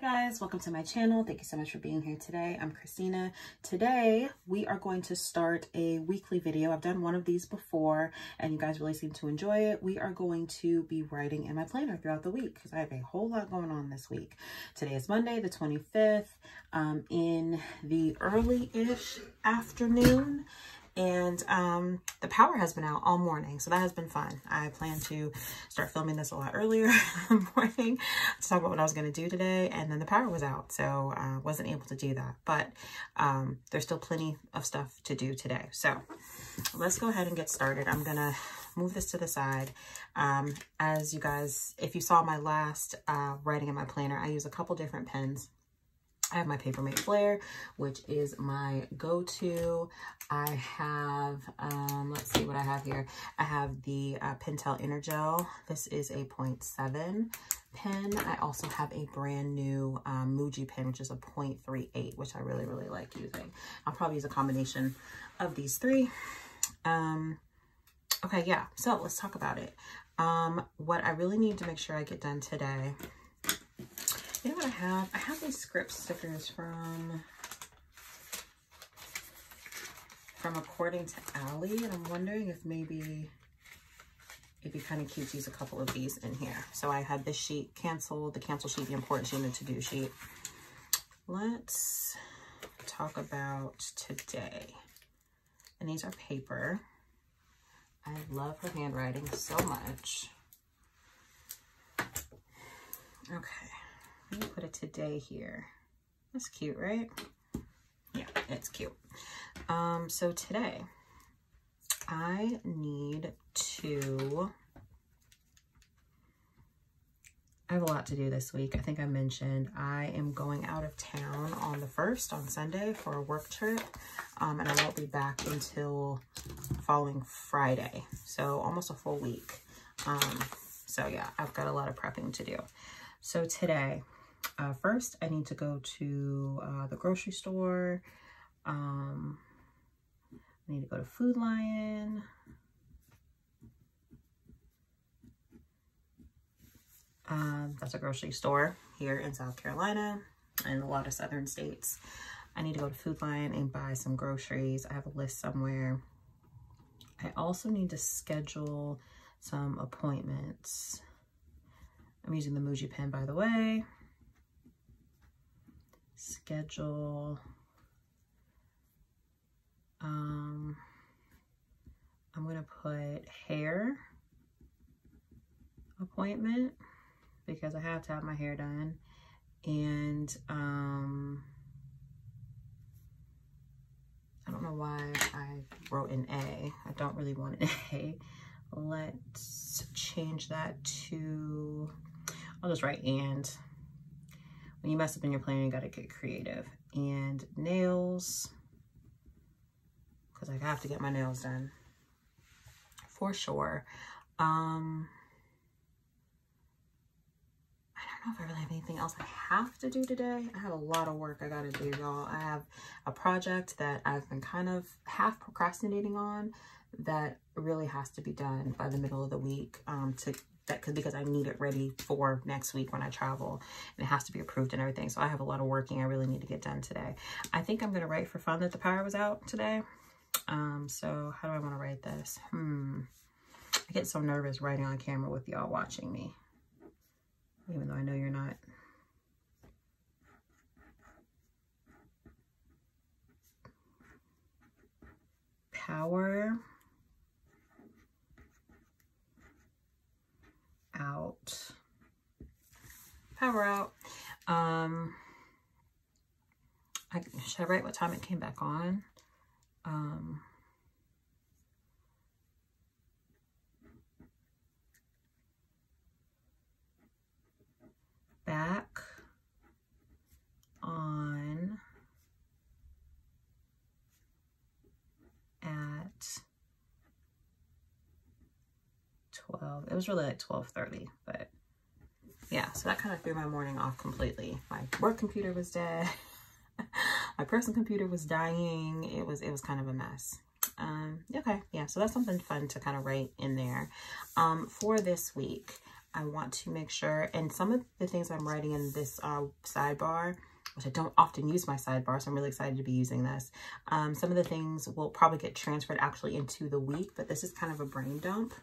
Hi guys, welcome to my channel. Thank you so much for being here today. I'm Kristina. Today we are going to start a weekly video. I've done one of these before and you guys really seem to enjoy it. We are going to be writing in my planner throughout the week because I have a whole lot going on this week. Today is Monday the 25th um, in the early-ish afternoon and um, the power has been out all morning, so that has been fun. I plan to start filming this a lot earlier in the morning to talk about what I was going to do today, and then the power was out, so I uh, wasn't able to do that. But um, there's still plenty of stuff to do today. So let's go ahead and get started. I'm going to move this to the side. Um, as you guys, if you saw my last uh, writing in my planner, I use a couple different pens I have my Papermate Flair, which is my go-to. I have, um, let's see what I have here. I have the uh, Pentel Energel. This is a 0.7 pen. I also have a brand new um, Muji pen, which is a 0.38, which I really, really like using. I'll probably use a combination of these three. Um, okay, yeah, so let's talk about it. Um, what I really need to make sure I get done today I have? I have these script stickers from from According to Ally, and I'm wondering if maybe it'd be kind of cute to use a couple of these in here. So I had this sheet cancel, the cancel sheet, the important sheet, and the to-do sheet. Let's talk about today. And these are paper. I love her handwriting so much. Okay. Let me put a today here. That's cute, right? Yeah, it's cute. Um, so today, I need to... I have a lot to do this week. I think I mentioned I am going out of town on the 1st, on Sunday, for a work trip. Um, and I won't be back until following Friday. So almost a full week. Um, so yeah, I've got a lot of prepping to do. So today, uh, first, I need to go to uh, the grocery store. Um, I need to go to Food Lion. Um, that's a grocery store here in South Carolina and a lot of southern states. I need to go to Food Lion and buy some groceries. I have a list somewhere. I also need to schedule some appointments. I'm using the Muji pen, by the way schedule um I'm gonna put hair appointment because I have to have my hair done and um I don't know why I wrote an A. I don't really want an A. Let's change that to, I'll just write and when you mess up in your planning, you got to get creative. And nails, because I have to get my nails done for sure. Um, I don't know if I really have anything else I have to do today. I have a lot of work I got to do, y'all. I have a project that I've been kind of half procrastinating on that really has to be done by the middle of the week um, to that could because I need it ready for next week when I travel and it has to be approved and everything. So I have a lot of working I really need to get done today. I think I'm going to write for fun that the power was out today. Um, so how do I want to write this? Hmm. I get so nervous writing on camera with y'all watching me, even though I know you're not. Power out. Power out. Um, I, should I write what time it came back on? Um, back on at 12. It was really like 12.30, but yeah, so that kind of threw my morning off completely. My work computer was dead. my personal computer was dying. It was, it was kind of a mess. Um, okay, yeah, so that's something fun to kind of write in there. Um, for this week, I want to make sure, and some of the things I'm writing in this uh, sidebar, which I don't often use my sidebar, so I'm really excited to be using this. Um, some of the things will probably get transferred actually into the week, but this is kind of a brain dump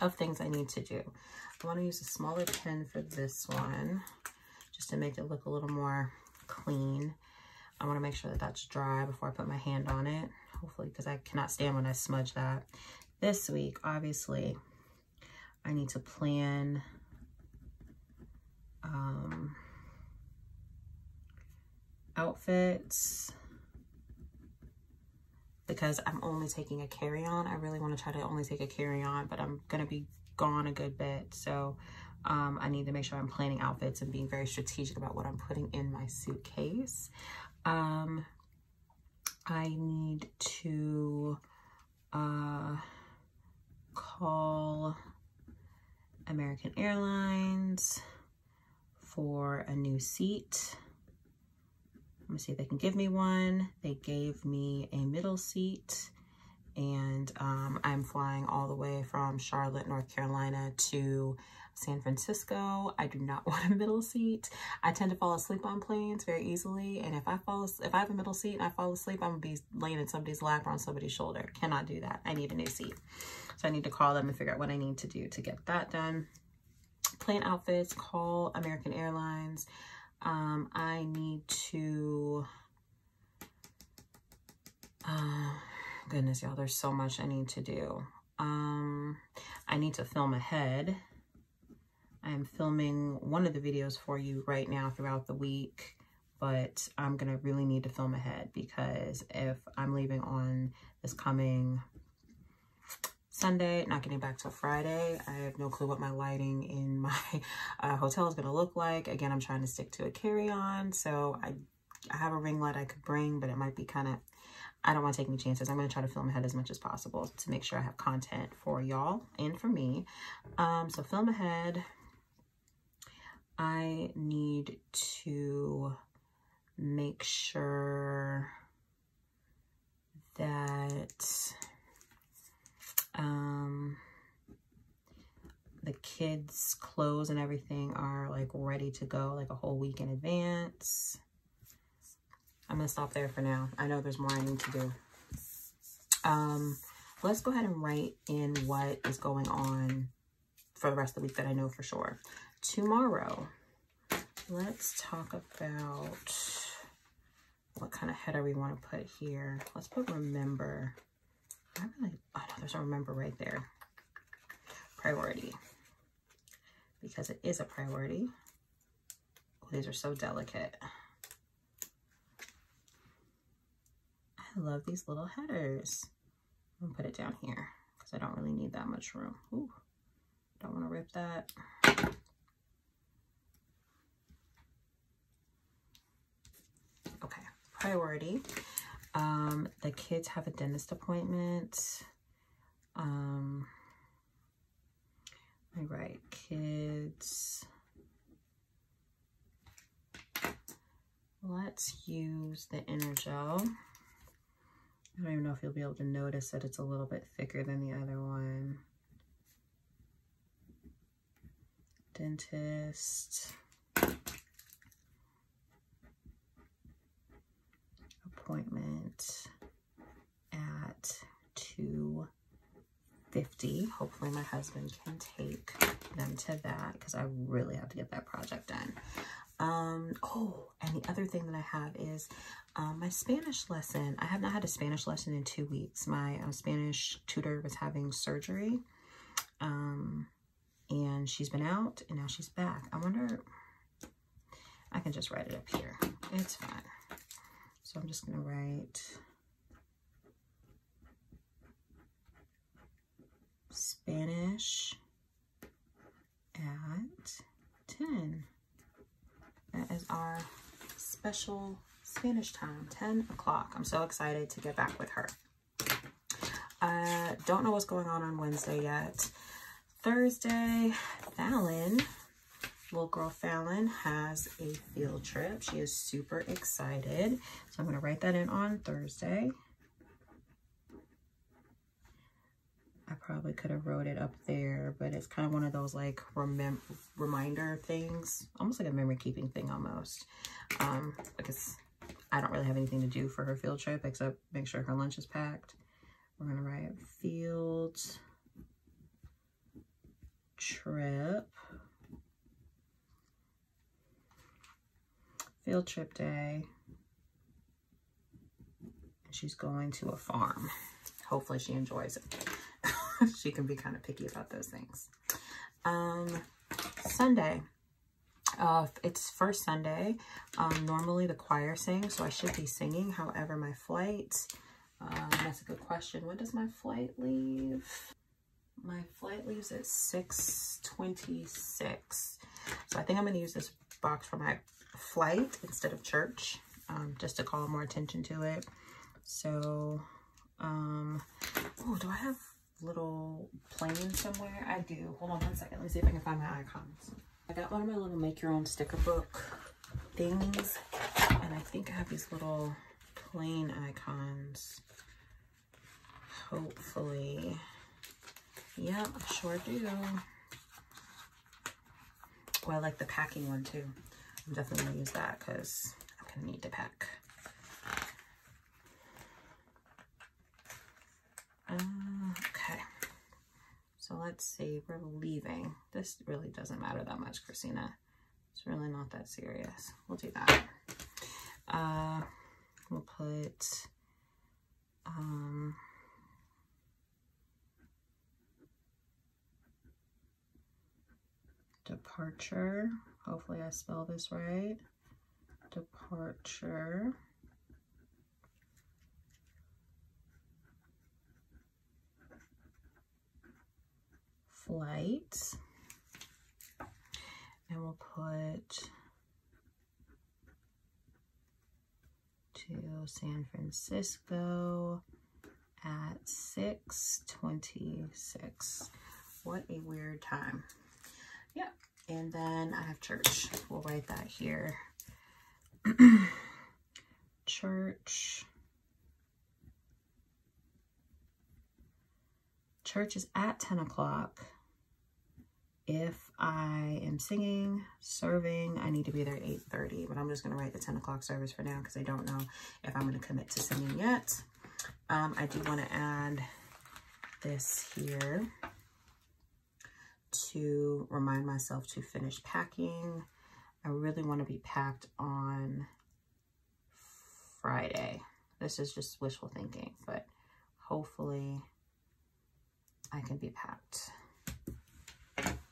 of things I need to do. I want to use a smaller pen for this one, just to make it look a little more clean. I want to make sure that that's dry before I put my hand on it, hopefully, because I cannot stand when I smudge that. This week, obviously, I need to plan um, outfits because I'm only taking a carry-on. I really want to try to only take a carry-on, but I'm going to be gone a good bit. So um, I need to make sure I'm planning outfits and being very strategic about what I'm putting in my suitcase. Um, I need to uh, call American Airlines for a new seat. Let me see if they can give me one. They gave me a middle seat and um, I'm flying all the way from Charlotte, North Carolina to San Francisco. I do not want a middle seat. I tend to fall asleep on planes very easily. And if I fall, if I have a middle seat and I fall asleep, I'm gonna be laying in somebody's lap or on somebody's shoulder. Cannot do that. I need a new seat. So I need to call them and figure out what I need to do to get that done. Plan outfits, call American Airlines. Um, I need to, uh, goodness, y'all, there's so much I need to do. Um, I need to film ahead. I am filming one of the videos for you right now throughout the week, but I'm going to really need to film ahead because if I'm leaving on this coming Sunday, not getting back till Friday. I have no clue what my lighting in my uh, hotel is going to look like. Again, I'm trying to stick to a carry-on, so I, I have a ring light I could bring, but it might be kind of, I don't want to take any chances. I'm going to try to film ahead as much as possible to make sure I have content for y'all and for me. Um, so film ahead. I need to make sure that um, the kids' clothes and everything are like ready to go like a whole week in advance. I'm to stop there for now. I know there's more I need to do. Um, let's go ahead and write in what is going on for the rest of the week that I know for sure. Tomorrow, let's talk about what kind of header we want to put here. Let's put remember. I really, oh no, there's a remember right there. Priority. Because it is a priority. Oh, these are so delicate. I love these little headers. I'm gonna put it down here because I don't really need that much room. Ooh, don't want to rip that. Okay, priority. Um, the kids have a dentist appointment. Um, all right, kids. Let's use the Energel. I don't even know if you'll be able to notice that it's a little bit thicker than the other one. Dentist. At 2.50. Hopefully my husband can take them to that because I really have to get that project done. Um, oh, and the other thing that I have is um, my Spanish lesson. I have not had a Spanish lesson in two weeks. My uh, Spanish tutor was having surgery. Um, and she's been out and now she's back. I wonder, I can just write it up here. It's fine. So I'm just going to write Spanish at 10. That is our special Spanish time, 10 o'clock. I'm so excited to get back with her. Uh, don't know what's going on on Wednesday yet. Thursday, Fallon little girl Fallon has a field trip. She is super excited. So I'm going to write that in on Thursday. I probably could have wrote it up there, but it's kind of one of those like remem reminder things, almost like a memory keeping thing almost. Um, because I don't really have anything to do for her field trip except make sure her lunch is packed. We're gonna write field trip. Field trip day. She's going to a farm. Hopefully she enjoys it. she can be kind of picky about those things. Um, Sunday. Uh, it's first Sunday. Um, normally the choir sings, so I should be singing. However, my flight, um, that's a good question. When does my flight leave? My flight leaves at 6.26. So I think I'm going to use this box for my flight instead of church, um, just to call more attention to it. So, um, oh, do I have little plane somewhere? I do. Hold on one second. Let me see if I can find my icons. I got one of my little make your own sticker book things. And I think I have these little plane icons. Hopefully. Yep, I sure do. Oh, I like the packing one too. I'm definitely gonna use that because I'm gonna need to pack. Uh, okay. So let's see, we're leaving. This really doesn't matter that much, Kristina. It's really not that serious. We'll do that. Uh, we'll put, um, departure. Hopefully I spell this right. Departure. flight. And we'll put to San Francisco at 6.26. What a weird time. And then I have church. We'll write that here. church. Church is at 10 o'clock. If I am singing, serving, I need to be there at 8.30, but I'm just going to write the 10 o'clock service for now because I don't know if I'm going to commit to singing yet. Um, I do want to add this here to remind myself to finish packing. I really want to be packed on Friday. This is just wishful thinking, but hopefully I can be packed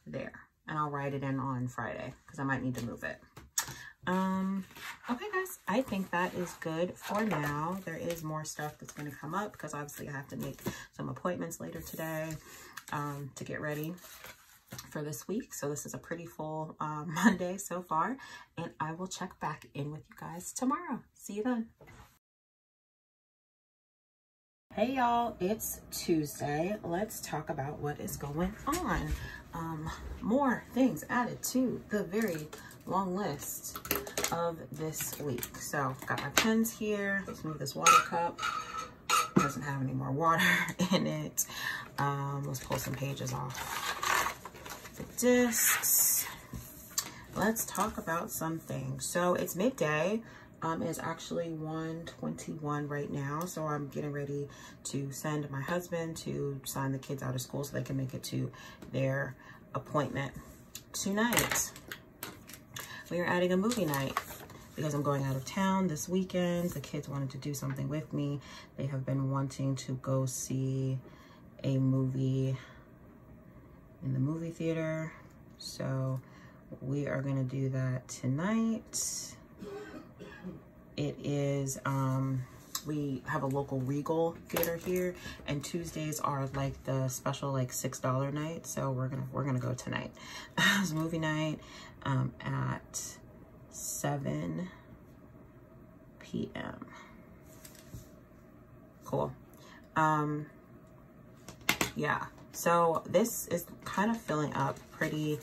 there. And I'll write it in on Friday because I might need to move it. Um, okay, guys, I think that is good for now. There is more stuff that's going to come up because obviously I have to make some appointments later today um, to get ready for this week. So this is a pretty full um, Monday so far. And I will check back in with you guys tomorrow. See you then. Hey y'all, it's Tuesday. Let's talk about what is going on. Um, more things added to the very long list of this week. So got my pens here. Let's move this water cup. It doesn't have any more water in it. Um, let's pull some pages off discs. Let's talk about something. So it's midday um, is actually 121 right now. So I'm getting ready to send my husband to sign the kids out of school so they can make it to their appointment tonight. We are adding a movie night because I'm going out of town this weekend. The kids wanted to do something with me. They have been wanting to go see a movie movie theater. So we are gonna do that tonight. It is, um, we have a local Regal theater here and Tuesdays are like the special like $6 night. So we're gonna, we're gonna go tonight. it's movie night um, at 7 p.m. Cool. Um, yeah, so this is kind of filling up pretty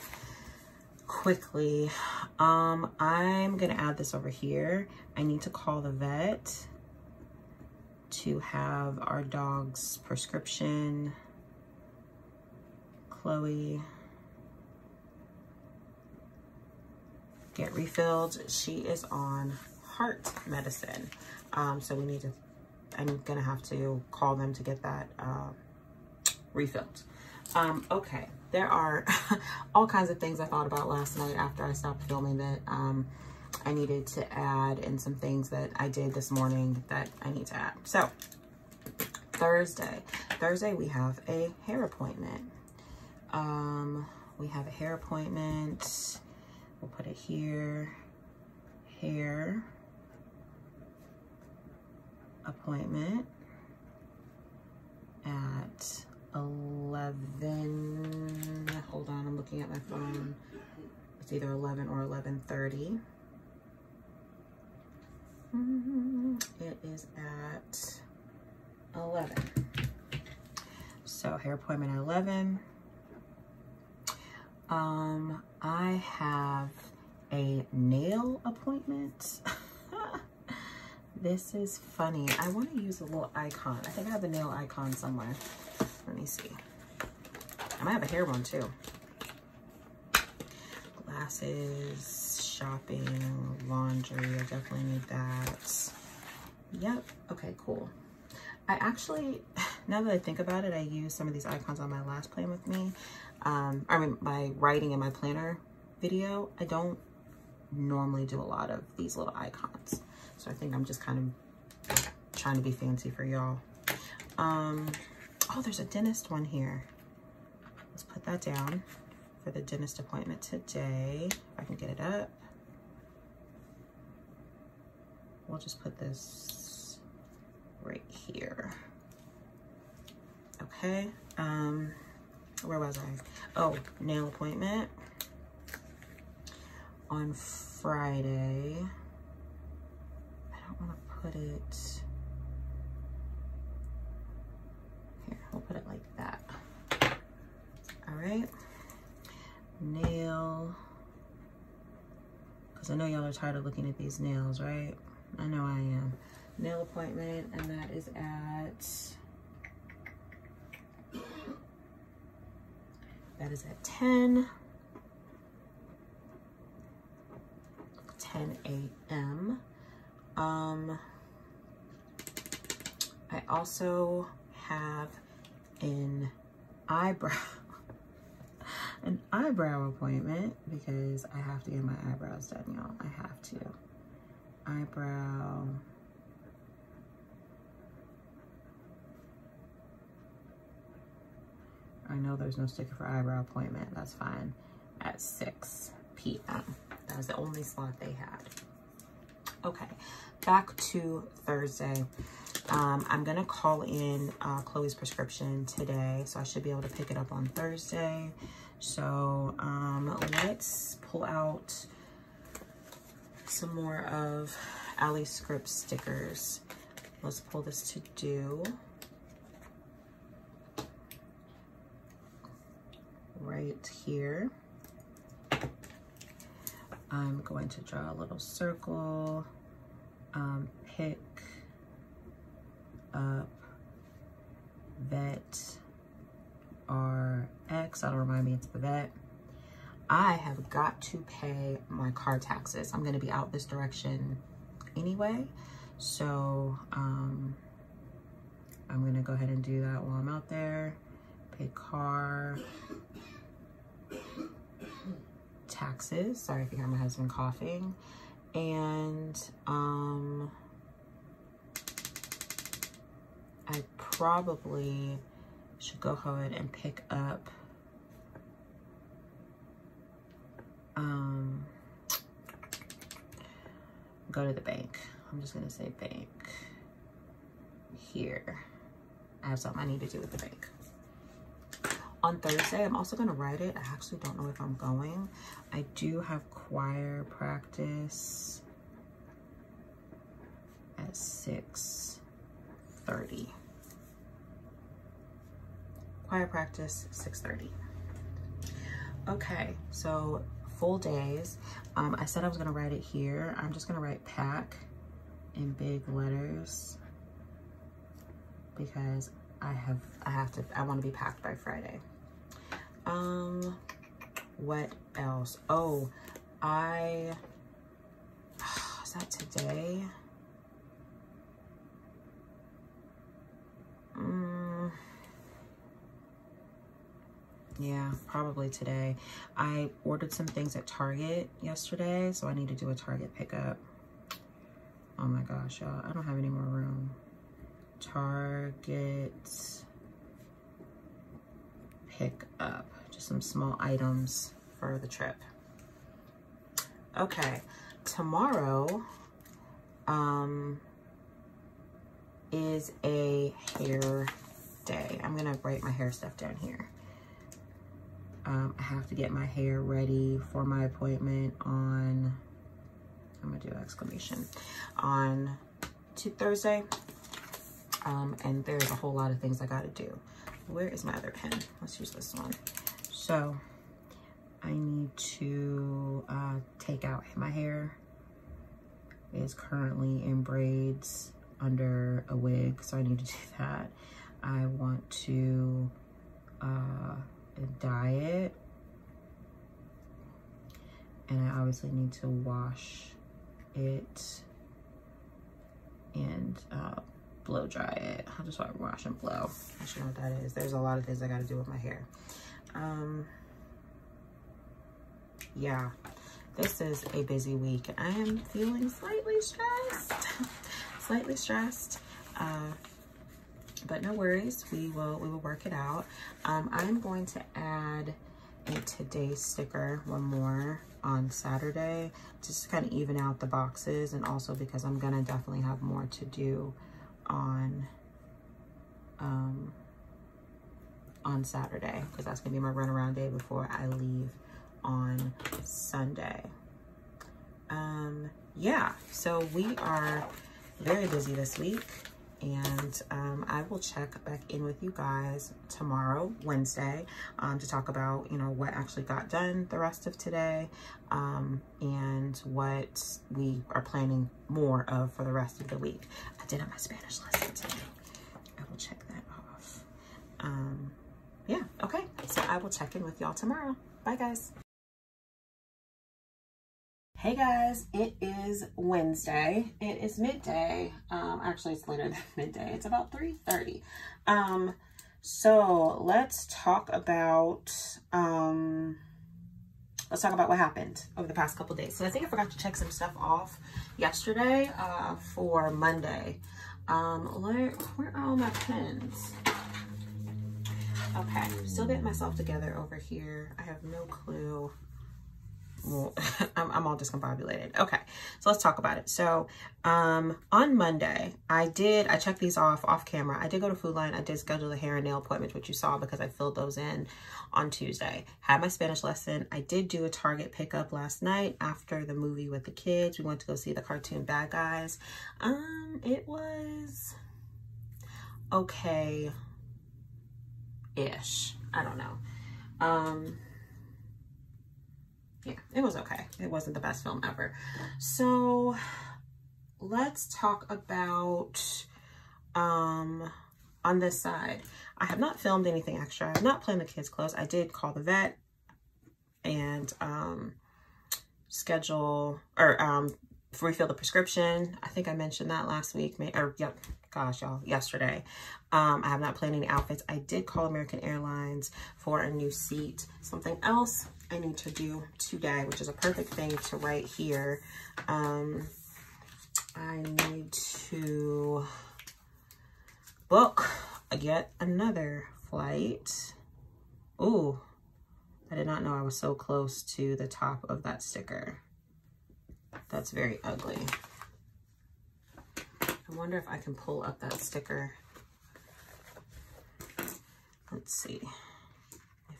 quickly. Um, I'm gonna add this over here. I need to call the vet to have our dog's prescription Chloe get refilled. She is on heart medicine. Um, so we need to, I'm gonna have to call them to get that uh, refilled. Um, okay, there are all kinds of things I thought about last night after I stopped filming that um, I needed to add and some things that I did this morning that I need to add. So Thursday, Thursday we have a hair appointment. Um, we have a hair appointment. We'll put it here, hair appointment at 11, hold on, I'm looking at my phone. It's either 11 or 11.30. It is at 11. So hair appointment at 11. Um, I have a nail appointment. this is funny. I want to use a little icon. I think I have a nail icon somewhere. Let me see. I might have a hair one too. Glasses, shopping, laundry. I definitely need that. Yep. Okay, cool. I actually, now that I think about it, I use some of these icons on my last plan with me. Um, I mean, my writing in my planner video, I don't normally do a lot of these little icons. So I think I'm just kind of trying to be fancy for y'all. Um, oh, there's a dentist one here. Let's put that down for the dentist appointment today. If I can get it up. We'll just put this right here. Okay. Um, where was I? Oh, nail appointment on Friday. I don't want to put it here. We'll put it like that. All right. Nail. Because I know y'all are tired of looking at these nails, right? I know I am. Nail appointment, and that is at That is at 10. 10 a.m. Um, I also have an eyebrow an eyebrow appointment because I have to get my eyebrows done, y'all. I have to. Eyebrow I know there's no sticker for eyebrow appointment. That's fine. At 6 p.m. That was the only slot they had. Okay, back to Thursday. Um, I'm going to call in uh, Chloe's prescription today, so I should be able to pick it up on Thursday. So um, let's pull out some more of Ali Script stickers. Let's pull this to do. right here. I'm going to draw a little circle, um, pick up vet RX. That'll remind me it's the vet. I have got to pay my car taxes. I'm going to be out this direction anyway. So um, I'm going to go ahead and do that while I'm out there. Pay car taxes. Sorry if you hear my husband coughing. And um, I probably should go ahead and pick up um, go to the bank. I'm just gonna say bank here. I have something I need to do with the bank on Thursday. I'm also to write it. I actually don't know if I'm going. I do have choir practice at 6.30. Choir practice, 6.30. Okay, so full days. Um, I said I was to write it here. I'm just to write pack in big letters because I have I have to I want to be packed by Friday. Um, what else? Oh, I, is that today? Yeah, probably today. I ordered some things at Target yesterday, so I need to do a Target pickup. Oh my gosh, y'all, I don't have any more room. Target pick up just some small items for the trip. Okay, tomorrow um, is a hair day. I'm gonna write my hair stuff down here. Um, I have to get my hair ready for my appointment on, I'm gonna do exclamation, on to Thursday. Um, and there's a whole lot of things I gotta do. Where is my other pen? Let's use this one. So I need to uh, take out my hair. It is currently in braids under a wig, so I need to do that. I want to uh, dye it. And I obviously need to wash it and uh, blow dry it. I'll just wash and blow. I should know what that is. There's a lot of things I got to do with my hair. Um, yeah, this is a busy week. I am feeling slightly stressed. slightly stressed. Uh, but no worries. We will we will work it out. Um, I'm going to add a today sticker, one more on Saturday, just to kind of even out the boxes and also because I'm gonna definitely have more to do on um, on Saturday because that's gonna be my runaround day before I leave on Sunday. Um, yeah, so we are very busy this week and um, I will check back in with you guys tomorrow, Wednesday, um, to talk about, you know, what actually got done the rest of today um, and what we are planning more of for the rest of the week. I did have my Spanish lesson today. I will check that off. Um, yeah, okay. So I will check in with y'all tomorrow. Bye, guys. Hey guys, it is Wednesday. It is midday. Um, actually, it's later than midday. It's about 3.30. Um, so let's talk about, um, let's talk about what happened over the past couple days. So I think I forgot to check some stuff off yesterday uh, for Monday. Um, where, where are all my pens? Okay, still getting myself together over here. I have no clue I'm, I'm, all discombobulated. Okay, so let's talk about it. So um, on Monday, I did, I checked these off off camera. I did go to Food Lion. I did schedule the hair and nail appointments, which you saw because I filled those in on Tuesday. Had my Spanish lesson. I did do a Target pickup last night after the movie with the kids. We went to go see the cartoon Bad Guys. Um, It was okay-ish. I don't know. Um, yeah, it was okay. It wasn't the best film ever. So let's talk about um, on this side. I have not filmed anything extra. I have not planned the kids' clothes. I did call the vet and um, schedule or um, refill the prescription. I think I mentioned that last week. May, Or, yep, gosh, y'all, yesterday. Um, I have not planned any outfits. I did call American Airlines for a new seat. Something else I need to do today, which is a perfect thing to write here. Um, I need to book yet another flight. Ooh, I did not know I was so close to the top of that sticker. That's very ugly. I wonder if I can pull up that sticker. Let's see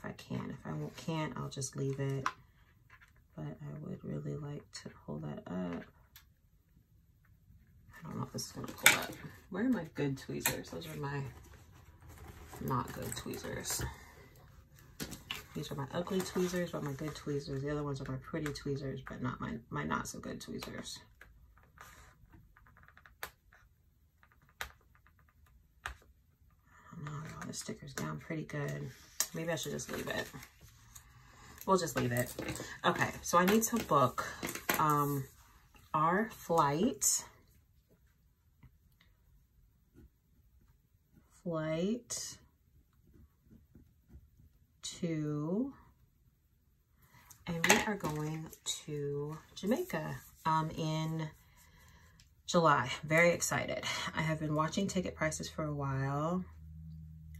I can. If I won't can't, I'll just leave it. But I would really like to pull that up. I don't know if this is to pull up. Where are my good tweezers? Those are my not good tweezers. These are my ugly tweezers, but my good tweezers. The other ones are my pretty tweezers, but not my, my not so good tweezers. I don't know, all the stickers down pretty good. Maybe I should just leave it. we'll just leave it. Okay, so I need to book um, our flight. Flight to, and we are going to Jamaica um, in July. Very excited. I have been watching ticket prices for a while.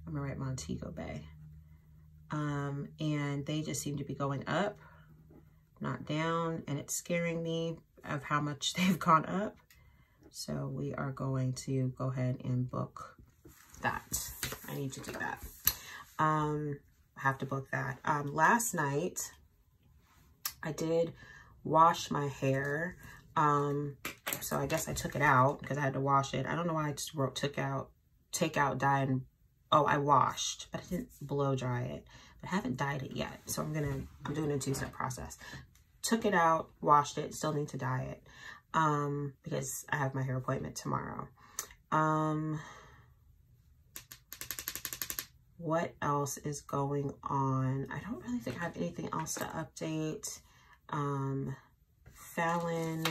I'm gonna write Montego Bay. Um, and they just seem to be going up, not down, and it's scaring me of how much they've gone up. So we are going to go ahead and book that. I need to do that. Um, I have to book that. Um, last night, I did wash my hair. Um, so I guess I took it out because I had to wash it. I don't know why I just wrote took out, take out, dye, and oh, I washed, but I didn't blow dry it. But I haven't dyed it yet. So I'm gonna, I'm doing a two-step process. Took it out, washed it, still need to dye it um, because I have my hair appointment tomorrow. Um, what else is going on? I don't really think I have anything else to update. Um, Fallon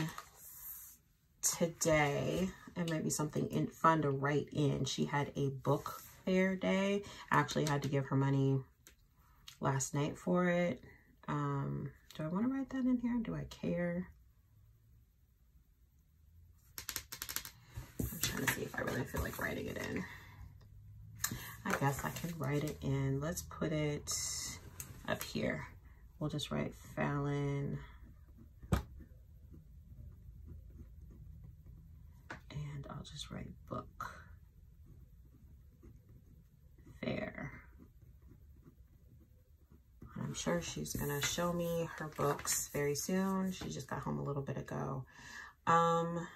today, it might be something in, fun to write in. She had a book fair day. I actually had to give her money last night for it. Um, do I want to write that in here? Do I care? I'm trying to see if I really feel like writing it in. I guess I can write it in. Let's put it up here. We'll just write Fallon. And I'll just write book. Fair. I'm sure she's gonna show me her books very soon. She just got home a little bit ago. Um,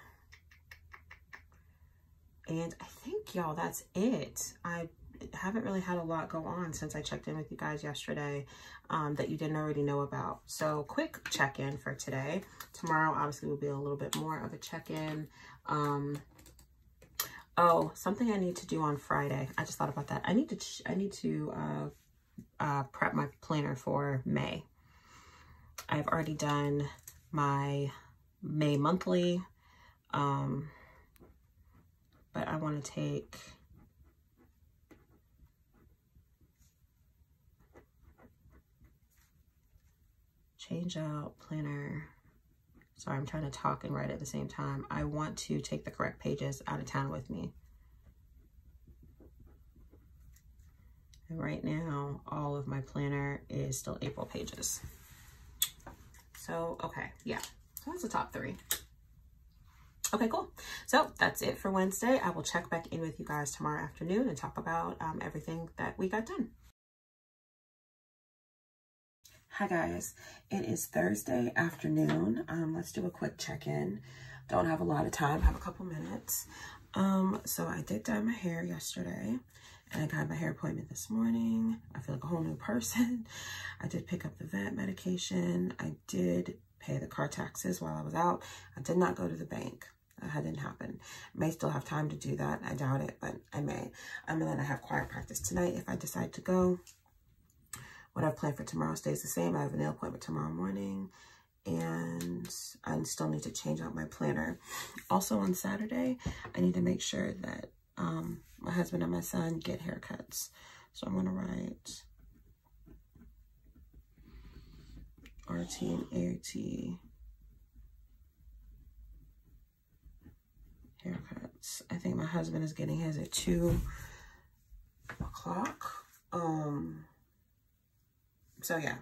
and I think, y'all, that's it. I haven't really had a lot go on since I checked in with you guys yesterday um, that you didn't already know about. So quick check-in for today. Tomorrow obviously will be a little bit more of a check-in. Um, oh, something I need to do on Friday. I just thought about that. I need to I need to uh, uh, prep my planner for May. I've already done my May monthly, um, but I want to take change out planner. Sorry, I'm trying to talk and write at the same time. I want to take the correct pages out of town with me. And right now, all of my planner is still April pages. So, okay, yeah. So that's the top three. Okay, cool. So that's it for Wednesday. I will check back in with you guys tomorrow afternoon and talk about um, everything that we got done. Hi guys, it is Thursday afternoon. Um, let's do a quick check-in. Don't have a lot of time, have a couple minutes. Um, so I did dye my hair yesterday and I got my hair appointment this morning. I feel like a whole new person. I did pick up the vet medication. I did pay the car taxes while I was out. I did not go to the bank. That didn't happen. I may still have time to do that. I doubt it, but I may. Um, and then I have choir practice tonight if I decide to go. What I've planned for tomorrow stays the same. I have a nail appointment tomorrow morning and I still need to change out my planner. Also on Saturday, I need to make sure that um, my husband and my son get haircuts. So I'm gonna write RT and AT haircuts. I think my husband is getting his at two o'clock. Um, so yeah,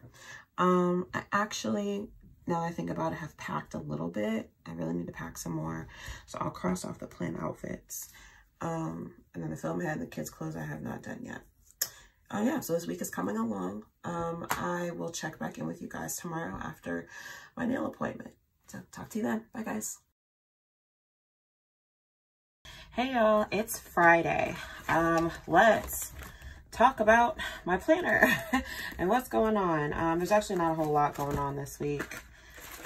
um, I actually, now that I think about it, have packed a little bit. I really need to pack some more. So I'll cross off the plan outfits. Um, and then the film head and the kids' clothes I have not done yet. Oh uh, yeah, so this week is coming along. Um, I will check back in with you guys tomorrow after my nail appointment. So talk to you then. Bye guys. Hey y'all, it's Friday. Um, let's talk about my planner and what's going on. Um, there's actually not a whole lot going on this week.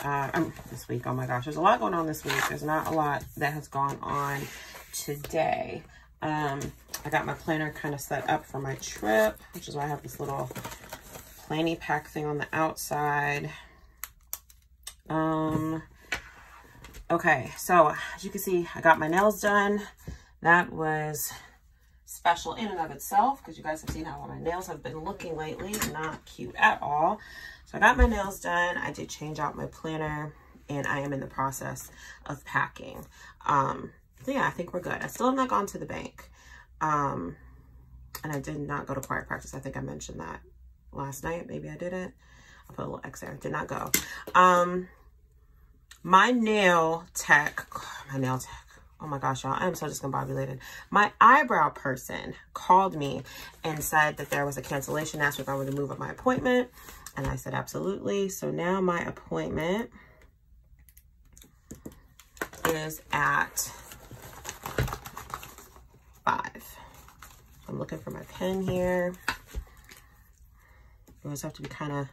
Uh, um, this week, oh my gosh, there's a lot going on this week. There's not a lot that has gone on today. Um, I got my planner kind of set up for my trip, which is why I have this little planny pack thing on the outside. Um, okay, so as you can see, I got my nails done. That was special in and of itself because you guys have seen how my nails have been looking lately. Not cute at all. So I got my nails done. I did change out my planner and I am in the process of packing. Um, so yeah, I think we're good. I still have not gone to the bank. Um, and I did not go to choir practice. I think I mentioned that last night. Maybe I didn't. I'll put a little X there. Did not go. Um, my nail tech, my nail tech, oh my gosh, y'all, I'm so discombobulated. My eyebrow person called me and said that there was a cancellation, asked if I would move up my appointment. And I said, absolutely. So now my appointment is at five. I'm looking for my pen here. You always have to be kind of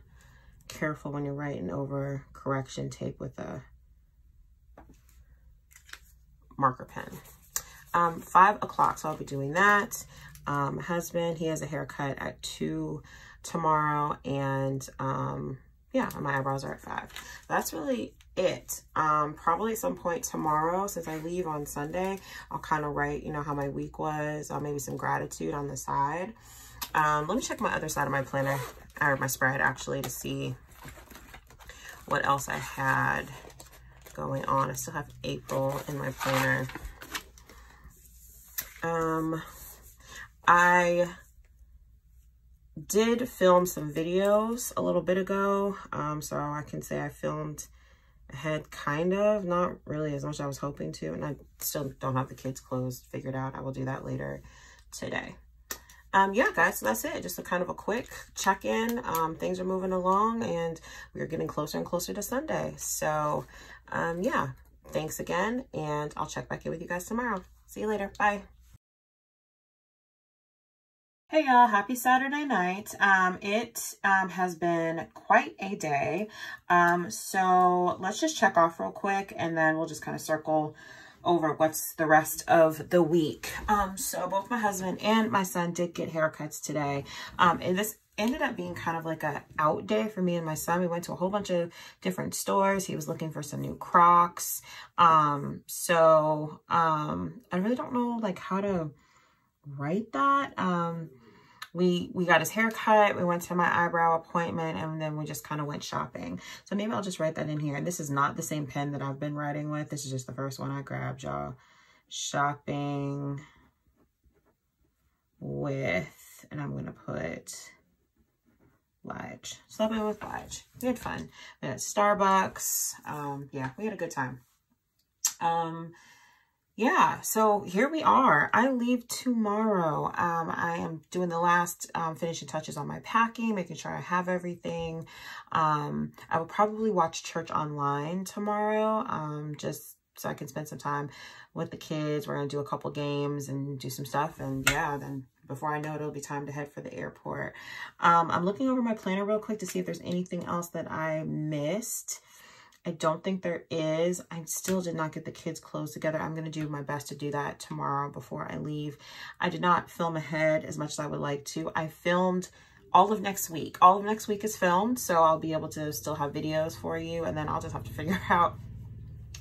careful when you're writing over correction tape with a marker pen. Um, five o'clock, so I'll be doing that. Um, my husband, he has a haircut at two tomorrow, and um, yeah, my eyebrows are at five. That's really it. Um, probably at some point tomorrow, since I leave on Sunday, I'll kind of write, you know, how my week was, or maybe some gratitude on the side. Um, let me check my other side of my planner, or my spread actually, to see what else I had going on. I still have April in my planner. Um, I did film some videos a little bit ago. Um, so I can say I filmed ahead kind of, not really as much as I was hoping to. And I still don't have the kids' clothes figured out. I will do that later today. Um, yeah, guys, so that's it. Just a kind of a quick check-in. Um, things are moving along and we're getting closer and closer to Sunday. So, um, yeah, thanks again. And I'll check back in with you guys tomorrow. See you later. Bye. Hey y'all, happy Saturday night. Um, it um, has been quite a day. Um, so let's just check off real quick and then we'll just kind of circle over what's the rest of the week. Um, so both my husband and my son did get haircuts today. Um, and this ended up being kind of like a out day for me and my son. We went to a whole bunch of different stores. He was looking for some new Crocs. Um, so um, I really don't know like how to write that. Um, we we got his hair cut we went to my eyebrow appointment and then we just kind of went shopping so maybe i'll just write that in here and this is not the same pen that i've been writing with this is just the first one i grabbed y'all shopping with and i'm gonna put Lige. Shopping with Lige. We had fun. We had Starbucks. Um, yeah, we had a good time. Um, yeah, so here we are. I leave tomorrow. Um, I am doing the last um, finishing touches on my packing, making sure I have everything. Um, I will probably watch church online tomorrow, um, just so I can spend some time with the kids. We're going to do a couple games and do some stuff. And yeah, then before I know it, it'll be time to head for the airport. Um, I'm looking over my planner real quick to see if there's anything else that I missed. I don't think there is. I still did not get the kids' clothes together. I'm going to do my best to do that tomorrow before I leave. I did not film ahead as much as I would like to. I filmed all of next week. All of next week is filmed, so I'll be able to still have videos for you, and then I'll just have to figure out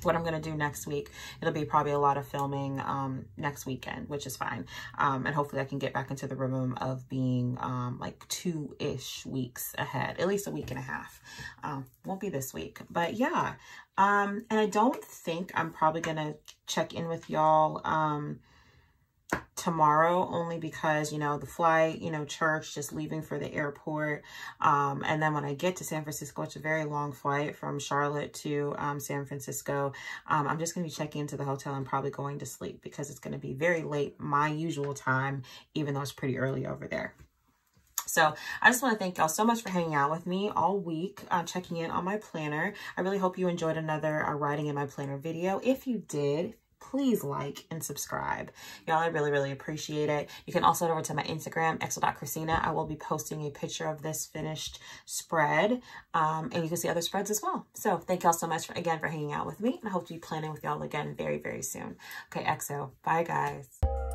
what I'm going to do next week. It'll be probably a lot of filming um, next weekend, which is fine. Um, and hopefully I can get back into the rhythm of being um, like two-ish weeks ahead, at least a week and a half. Um, won't be this week, but yeah. Um, and I don't think I'm probably going to check in with y'all um, tomorrow only because, you know, the flight, you know, church, just leaving for the airport. Um, and then when I get to San Francisco, it's a very long flight from Charlotte to um, San Francisco. Um, I'm just going to be checking into the hotel and probably going to sleep because it's going to be very late, my usual time, even though it's pretty early over there. So I just want to thank y'all so much for hanging out with me all week, uh, checking in on my planner. I really hope you enjoyed another uh, writing in my planner video. If you did, please like and subscribe. Y'all, I really, really appreciate it. You can also head over to my Instagram, xo.kristina. I will be posting a picture of this finished spread, um, and you can see other spreads as well. So thank y'all so much, for, again, for hanging out with me, and I hope to be planning with y'all again very, very soon. Okay, xo. Bye, guys.